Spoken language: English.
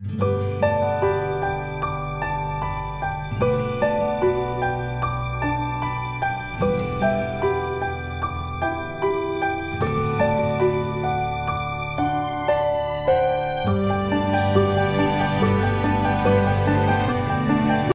you